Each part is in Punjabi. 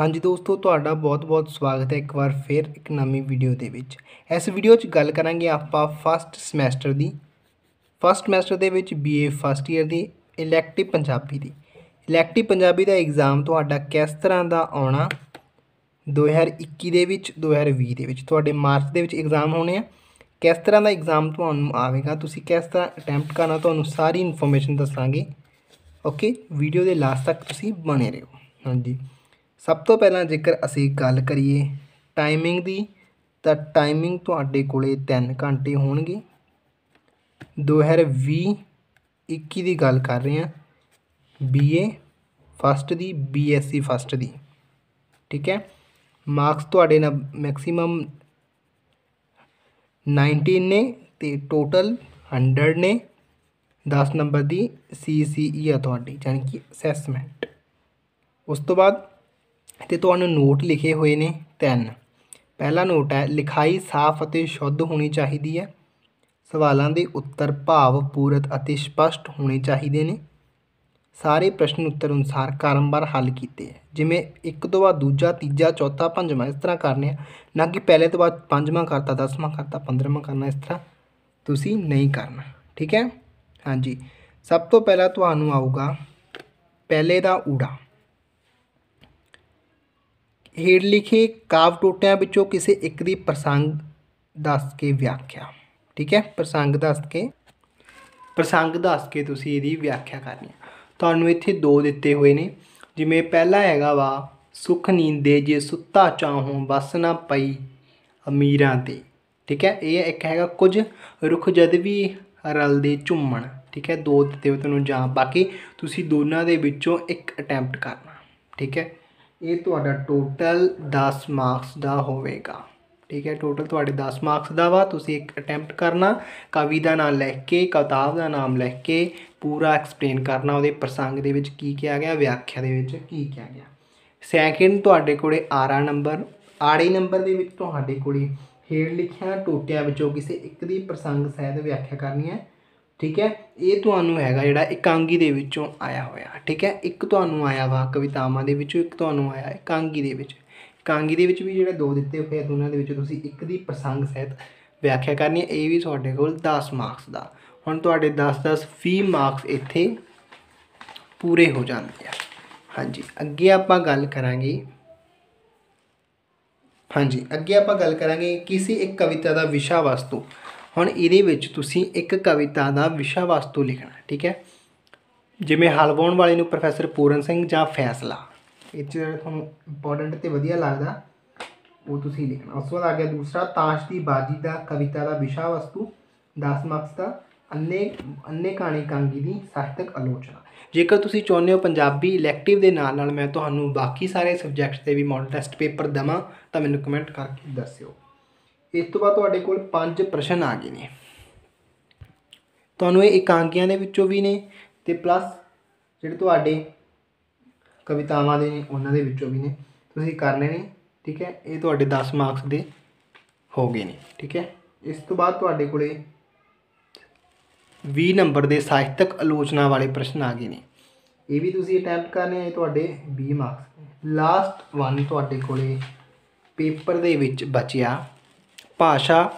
ਹਾਂਜੀ ਦੋਸਤੋ, ਤੁਹਾਡਾ ਬਹੁਤ-ਬਹੁਤ ਸਵਾਗਤ ਹੈ ਇੱਕ ਵਾਰ ਫਿਰ ਇੱਕ ਨਵੀਂ ਵੀਡੀਓ ਦੇ ਵਿੱਚ। ਇਸ ਵੀਡੀਓ 'ਚ ਗੱਲ ਕਰਾਂਗੇ ਆਪਾਂ ਫਸਟ ਸਮੈਸਟਰ ਦੀ। ਫਸਟ ਸਮੈਸਟਰ ਦੇ ਵਿੱਚ ਬੀਏ ਫਸਟ ਈਅਰ ਦੀ ਇਲੈਕਟਿਵ ਪੰਜਾਬੀ ਦੀ। ਇਲੈਕਟਿਵ ਪੰਜਾਬੀ ਦਾ ਐਗਜ਼ਾਮ ਤੁਹਾਡਾ ਕਿਸ ਤਰ੍ਹਾਂ ਦਾ ਆਉਣਾ? 2021 ਦੇ ਵਿੱਚ 2020 ਦੇ ਵਿੱਚ। ਤੁਹਾਡੇ ਮਾਰਚ ਦੇ ਵਿੱਚ ਐਗਜ਼ਾਮ ਹੋਣੇ ਆ। ਕਿਸ ਤਰ੍ਹਾਂ ਦਾ ਐਗਜ਼ਾਮ ਤੁਹਾਨੂੰ ਆਵੇਗਾ, ਤੁਸੀਂ ਕਿਸ ਤਰ੍ਹਾਂ ਅਟੈਂਪਟ ਕਰਨਾ, ਤੁਹਾਨੂੰ ਸਾਰੀ ਇਨਫੋਰਮੇਸ਼ਨ ਦੱਸਾਂਗੇ। ਓਕੇ ਵੀਡੀਓ ਦੇ ਲਾਸਟ ਤੱਕ ਤੁਸੀਂ ਬਣੇ ਰਹੋ। ਹਾਂਜੀ। ਸਭ ਤੋਂ ਪਹਿਲਾਂ ਜੇਕਰ ਅਸੀਂ ਗੱਲ ਕਰੀਏ ਟਾਈਮਿੰਗ ਦੀ, ਤਾਂ ਟਾਈਮਿੰਗ ਤੁਹਾਡੇ ਕੋਲੇ 3 ਘੰਟੇ ਹੋਣਗੇ। 2020 21 ਦੀ ਗੱਲ ਕਰ ਰਹੇ ਹਾਂ। ਬੀਏ ਫਸਟ ਦੀ ਬੀਐਸਸੀ ਫਸਟ ਦੀ। ਠੀਕ ਹੈ? ਮਾਰਕਸ ਤੁਹਾਡੇ ਨਾਲ ਮੈਕਸਿਮਮ 19 ਨੇ ਤੇ ਟੋਟਲ 100 ਨੇ। 10 ਨੰਬਰ ਦੀ ਸੀਸੀਈ ਆ ਤੁਹਾਡੀ ਯਾਨੀ ਕਿ ਅਸੈਸਮੈਂਟ ਉਸ ਤੋਂ ਬਾਅਦ ਤੇ ਤੁਹਾਨੂੰ ਨੋਟ ਲਿਖੇ ਹੋਏ ਨੇ ਤਿੰਨ। ਪਹਿਲਾ ਨੋਟ ਹੈ, ਲਿਖਾਈ ਸਾਫ਼ ਅਤੇ ਸ਼ੁੱਧ ਹੋਣੀ ਚਾਹੀਦੀ ਹੈ। ਸਵਾਲਾਂ ਦੇ ਉੱਤਰ ਭਾਵ, ਪੂਰਤ ਅਤੇ ਸਪਸ਼ਟ ਹੋਣੇ ਚਾਹੀਦੇ ਨੇ। ਸਾਰੇ ਪ੍ਰਸ਼ਨ ਉੱਤਰ ਅਨੁਸਾਰ ਕਾਰੰਬਾਰ ਹੱਲ ਕੀਤੇ ਹੈ। ਜਿਵੇਂ ਇੱਕ ਤੋਂ ਬਾਅਦ ਦੂਜਾ, ਤੀਜਾ, ਚੌਥਾ, ਪੰਜਵਾਂ, ਇਸ ਤਰ੍ਹਾਂ ਕਰਨੇ ਆ। ਨਾ ਕਿ ਪਹਿਲੇ ਤੋਂ ਬਾਅਦ ਪੰਜਵਾਂ ਕਰਤਾ, ਦਸਵਾਂ ਕਰਤਾ, ਪੰਦਰਵਾਂ ਕਰਨਾ, ਇਸ ਤਰ੍ਹਾਂ ਤੁਸੀਂ ਨਹੀਂ ਕਰਨਾ। ਠੀਕ ਹੈ? ਹਾਂਜੀ। ਸਭ ਤੋਂ ਪਹਿਲਾਂ ਤੁਹਾਨੂੰ ਆਊਗਾ ਪਹਿਲੇ ਦਾ ਊੜਾ। ਹੇਠ ਲਿਖੇ ਕਾਵ ਟੋਟਿਆਂ ਵਿੱਚੋਂ ਕਿਸੇ ਇੱਕ ਦੀ ਪ੍ਰਸੰਗ ਦੱਸ ਕੇ ਵਿਆਖਿਆ। ਠੀਕ ਹੈ? ਪ੍ਰਸੰਗ ਦੱਸ ਕੇ। ਪ੍ਰਸੰਗ ਦੱਸ ਕੇ ਤੁਸੀਂ ਇਹਦੀ ਵਿਆਖਿਆ ਕਰਨੀ ਹੈ। ਤੁਹਾਨੂੰ ਇੱਥੇ ਦੋ ਦਿੱਤੇ ਹੋਏ ਨੇ। ਜਿਵੇਂ ਪਹਿਲਾ ਹੈਗਾ ਵਾ, ਸੁਖ ਨੀਂਦੇ ਜੇ ਸੁੱਤਾ ਚਾਹੋਂ ਬਸ ਨਾ ਪਈ ਅਮੀਰਾਂ ਤੇ। ਠੀਕ ਹੈ? ਇਹ ਇੱਕ ਹੈਗਾ ਕੁਝ ਰੁੱਖ ਜਦ ਵੀ ਰਲਦੇ ਝੁੰਮਣ। ਠੀਕ ਹੈ? ਦੋ ਦਿੱਤੇ ਹੋਏ ਤੁਹਾਨੂੰ ਜਾਂ ਬਾਕੀ ਤੁਸੀਂ ਦੋਨਾਂ ਦੇ ਵਿੱਚੋਂ ਇੱਕ ਅਟੈਂਪਟ ਕਰਨਾ। ਠੀਕ ਹੈ? ਇਹ ਤੁਹਾਡਾ ਟੋਟਲ 10 ਮਾਰਕਸ ਦਾ ਹੋਵੇਗਾ। ਠੀਕ ਹੈ ਟੋਟਲ ਤੁਹਾਡੇ 10 ਮਾਰਕਸ ਦਾ ਵਾ, ਤੁਸੀਂ ਇੱਕ ਅਟੈਂਪਟ ਕਰਨਾ, ਕਵੀ ਦਾ ਨਾਮ ਲਿਖ ਕੇ, ਕਿਤਾਬ ਦਾ ਨਾਮ ਲਿਖ ਕੇ ਪੂਰਾ ਐਕਸਪਲੇਨ ਕਰਨਾ, ਉਹਦੇ ਪ੍ਰਸੰਗ ਦੇ ਵਿੱਚ ਕੀ ਕਿਹਾ ਗਿਆ, ਵਿਆਖਿਆ ਦੇ ਵਿੱਚ ਕੀ ਕਿਹਾ ਗਿਆ। ਸੈਕਿੰਡ ਤੁਹਾਡੇ ਕੋਲੇ ਆਰਾ ਨੰਬਰ ਆੜੇ ਨੰਬਰ ਦੇ ਵਿੱਚ ਤੁਹਾਡੇ ਕੋਲੇ ਹੇਠ ਲਿਖਿਆ, ਟੋਟਿਆਂ ਵਿੱਚੋਂ ਕਿਸੇ ਇੱਕ ਦੀ ਪ੍ਰਸੰਗ ਸਹਿਤ ਵਿਆਖਿਆ ਕਰਨੀ ਹੈ। ਠੀਕ ਹੈ? ਇਹ ਤੁਹਾਨੂੰ ਹੈਗਾ ਜਿਹੜਾ ਇਕਾਂਗੀ ਦੇ ਵਿੱਚੋਂ ਆਇਆ ਹੋਇਆ, ਠੀਕ ਹੈ? ਇੱਕ ਤੁਹਾਨੂੰ ਆਇਆ ਵਾ, ਕਵਿਤਾਵਾਂ ਦੇ ਵਿੱਚੋਂ ਇੱਕ ਤੁਹਾਨੂੰ ਆਇਆ, ਇਕਾਂਗੀ ਦੇ ਵਿੱਚ। ਇਕਾਂਗੀ ਦੇ ਵਿੱਚ ਵੀ ਜਿਹੜੇ ਦੋ ਦਿੱਤੇ ਹੋਏ ਆ, ਦੋਨਾਂ ਦੇ ਵਿੱਚੋਂ ਤੁਸੀਂ ਇੱਕ ਦੀ ਪ੍ਰਸੰਗ ਸਹਿਤ ਵਿਆਖਿਆ ਕਰਨੀ ਹੈ। ਇਹ ਵੀ ਤੁਹਾਡੇ ਕੋਲ 10 ਮਾਰਕਸ ਦਾ। ਹੁਣ ਤੁਹਾਡੇ 10 10 ਫੀ ਮਾਰਕਸ ਇੱਥੇ ਪੂਰੇ ਹੋ ਜਾਂਦੇ ਆ। ਹਾਂਜੀ, ਅੱਗੇ ਆਪਾਂ ਗੱਲ ਕਰਾਂਗੇ। ਹਾਂਜੀ, ਅੱਗੇ ਆਪਾਂ ਗੱਲ ਕਰਾਂਗੇ ਕਿਸੇ ਇੱਕ ਕਵਿਤਾ ਦਾ ਵਿਸ਼ਾ ਵਸਤੂ। ਹੁਣ ਇਹਦੇ ਵਿੱਚ ਤੁਸੀਂ ਇੱਕ ਕਵਿਤਾ ਦਾ ਵਿਸ਼ਾ ਵਸਤੂ ਲਿਖਣਾ ਠੀਕ ਹੈ? ਜਿਵੇਂ ਹਲ ਵਾਉਣ ਵਾਲੇ ਨੂੰ ਪ੍ਰੋਫੈਸਰ ਪੂਰਨ ਸਿੰਘ ਜਾਂ ਫੈਸਲਾ। ਇਹ 'ਚ ਜਿਹੜਾ ਤੁਹਾਨੂੰ ਇੰਪੋਰਟੈਂਟ ਤੇ ਵਧੀਆ ਲੱਗਦਾ, ਉਹ ਤੁਸੀਂ ਲਿਖਣਾ। ਉਸ ਤੋਂ ਬਾਅਦ ਆ ਗਿਆ ਦੂਸਰਾ, ਤਾਸ਼ ਦੀ ਬਾਜੀ ਦਾ ਕਵਿਤਾ ਦਾ ਵਿਸ਼ਾ ਵਸਤੂ 10 ਮਾਰਕਸ ਦਾ ਅੰਨੇ ਅੰਨੇ ਕਹਾਣੀ ਕਾਂਗੀ ਦੀ ਸਾਹਿਤਕ ਆਲੋਚਨਾ। ਜੇਕਰ ਤੁਸੀਂ ਚਾਹੁੰਦੇ ਹੋ ਪੰਜਾਬੀ ਇਲੈਕਟਿਵ ਦੇ ਨਾਲ ਨਾਲ ਮੈਂ ਤੁਹਾਨੂੰ ਬਾਕੀ ਸਾਰੇ ਸਬਜੈਕਟਸ ਤੇ ਵੀ ਮੋਡਲ ਟੈਸਟ ਪੇਪਰ ਦਵਾਂ, ਤਾਂ ਮੈਨੂੰ ਕਮੈਂਟ ਕਰਕੇ ਦੱਸਿਓ। ਇਸ ਤੋਂ ਬਾਅਦ ਤੁਹਾਡੇ ਕੋਲ ਪੰਜ ਪ੍ਰਸ਼ਨ ਆ ਗਏ ਨੇ। ਤੁਹਾਨੂੰ ਇਹ ਇਕਾਂਕੀਆਂ ਦੇ ਵਿੱਚੋਂ ਵੀ ਨੇ ਤੇ ਪਲੱਸ ਜਿਹੜੇ ਤੁਹਾਡੇ ਕਵਿਤਾਵਾਂ ਦੇ ਨੇ, ਉਹਨਾਂ ਦੇ ਵਿੱਚੋਂ ਵੀ ਨੇ। ਤੁਸੀਂ ਕਰਨੇ ਨੇ, ਠੀਕ ਹੈ? ਇਹ ਤੁਹਾਡੇ 10 ਮਾਰਕਸ ਦੇ ਹੋ ਗਏ ਨੇ, ਠੀਕ ਹੈ? ਇਸ ਤੋਂ ਬਾਅਦ ਤੁਹਾਡੇ ਕੋਲੇ 20 ਨੰਬਰ ਦੇ ਸਾਹਿਤਕ ਆਲੋਚਨਾ ਵਾਲੇ ਪ੍ਰਸ਼ਨ ਆ ਗਏ ਨੇ। ਇਹ ਵੀ ਤੁਸੀਂ ਅਟੈਂਪਟ ਕਰਨੇ ਆ ਤੁਹਾਡੇ 20 ਮਾਰਕਸ ਲਾਸਟ ਵਨ ਤੁਹਾਡੇ ਕੋਲੇ ਪੇਪਰ ਦੇ ਵਿੱਚ ਬਚਿਆ। ਭਾਸ਼ਾ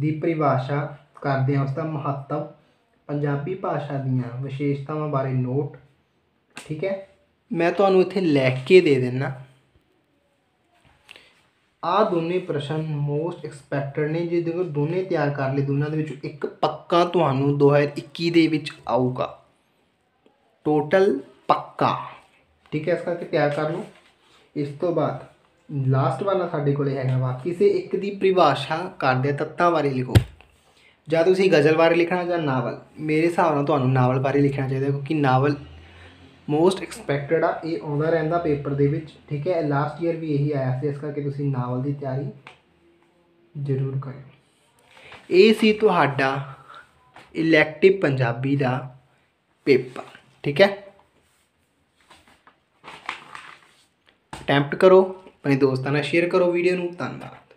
ਦੀ ਪਰਿਭਾਸ਼ਾ ਕਰਦੇ ਹਾਂ ਉਸਦਾ ਮਹੱਤਵ ਪੰਜਾਬੀ ਭਾਸ਼ਾ ਦੀਆਂ ਵਿਸ਼ੇਸ਼ਤਾਵਾਂ ਬਾਰੇ ਨੋਟ ਠੀਕ ਹੈ? ਮੈਂ ਤੁਹਾਨੂੰ ਇੱਥੇ ਲੈ ਕੇ ਦੇ ਦੇਣਾ ਆ ਦੋਨੇ ਪ੍ਰਸ਼ਨ ਮੋਸਟ ਐਕਸਪੈਕਟਡ ਨੇ, ਜੇ ਦੇਖੋ ਦੋਨੇ ਤਿਆਰ ਕਰ ਲਏ ਦੋਨਾਂ ਦੇ ਵਿੱਚੋਂ ਇੱਕ ਪੱਕਾ ਤੁਹਾਨੂੰ 2021 ਦੇ ਵਿੱਚ ਆਊਗਾ। ਟੋਟਲ ਪੱਕਾ। ਠੀਕ ਹੈ, ਇਸ ਕਰਕੇ ਤਿਆਰ ਕਰ ਲਓ। ਇਸ ਤੋਂ ਬਾਅਦ ਲਾਸਟ ਵਾਲਾ ਸਾਡੇ ਕੋਲੇ ਹੈਗਾ ਵਾ, ਕਿਸੇ ਇੱਕ ਦੀ ਪਰਿਭਾਸ਼ਾ ਕਰਦੇ ਤੱਤਾਂ ਬਾਰੇ ਲਿਖੋ। ਜਾਂ ਤੁਸੀਂ ਗਜ਼ਲ ਬਾਰੇ ਲਿਖਣਾ ਜਾਂ ਨਾਵਲ। ਮੇਰੇ ਹਿਸਾਬ ਨਾਲ ਤੁਹਾਨੂੰ ਨਾਵਲ ਬਾਰੇ ਲਿਖਣਾ ਚਾਹੀਦਾ, ਕਿਉਂਕਿ ਨਾਵਲ ਮੋਸਟ ਐਕਸਪੈਕਟਡ ਆ, ਇਹ ਆਉਂਦਾ ਰਹਿੰਦਾ ਪੇਪਰ ਦੇ ਵਿੱਚ, ਠੀਕ ਹੈ? ਲਾਸਟ ਈਅਰ ਵੀ ਇਹੀ ਆਇਆ ਸੀ, ਇਸ ਕਰਕੇ ਤੁਸੀਂ ਨਾਵਲ ਦੀ ਤਿਆਰੀ ਜ਼ਰੂਰ ਕਰਿਓ। ਇਹ ਸੀ ਤੁਹਾਡਾ ਇਲੈਕਟਿਵ ਪੰਜਾਬੀ ਦਾ ਪੇਪਰ, ਠੀਕ ਹੈ? ਅਟੈਂਪਟ ਕਰੋ। ਆਪਣੇ ਦੋਸਤਾਂ ਨਾਲ ਸ਼ੇਅਰ ਕਰੋ ਵੀਡੀਓ ਨੂੰ ਧੰਨਵਾਦ।